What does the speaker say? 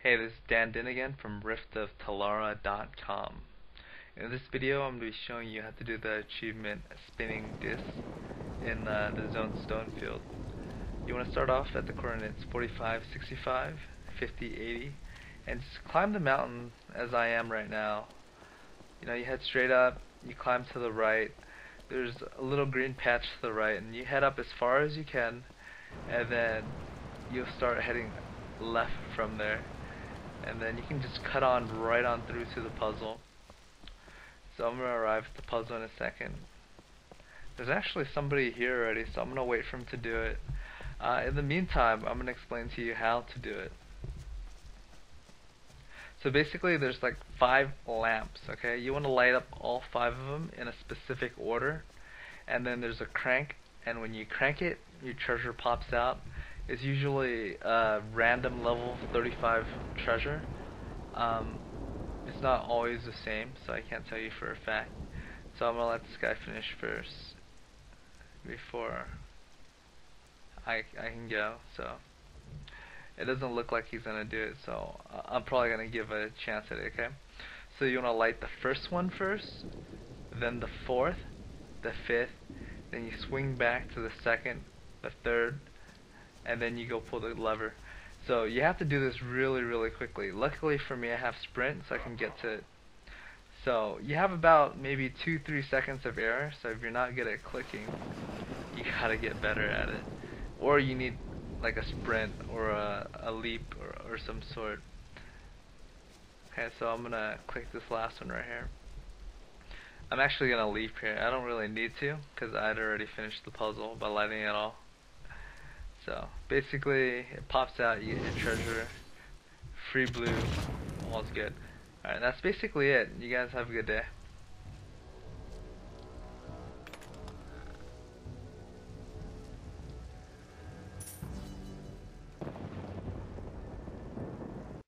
Hey, this is Dan Dinh again from riftoftelara.com. In this video, I'm going to be showing you how to do the achievement spinning disc in uh, the zone Stonefield. You want to start off at the coordinates 45, 65, 50, 80, and just climb the mountain as I am right now. You know, you head straight up, you climb to the right, there's a little green patch to the right, and you head up as far as you can, and then you'll start heading left from there and then you can just cut on right on through to the puzzle. So I'm going to arrive at the puzzle in a second. There's actually somebody here already, so I'm going to wait for him to do it. Uh, in the meantime, I'm going to explain to you how to do it. So basically there's like five lamps, okay? You want to light up all five of them in a specific order. And then there's a crank, and when you crank it, your treasure pops out is usually a random level 35 treasure. Um, it's not always the same, so I can't tell you for a fact. So I'm gonna let this guy finish first before I I can go. So it doesn't look like he's gonna do it, so I'm probably gonna give a chance at it. Okay. So you wanna light the first one first, then the fourth, the fifth, then you swing back to the second, the third, and then you go pull the lever. So you have to do this really, really quickly. Luckily for me, I have sprint, so I can get to it. So you have about maybe two, three seconds of error. So if you're not good at clicking, you gotta get better at it. Or you need like a sprint or a, a leap or, or some sort. Okay, so I'm gonna click this last one right here. I'm actually gonna leap here. I don't really need to, because I'd already finished the puzzle by lighting it all. So basically, it pops out, you get your treasure, free blue, all's good. Alright, that's basically it. You guys have a good day.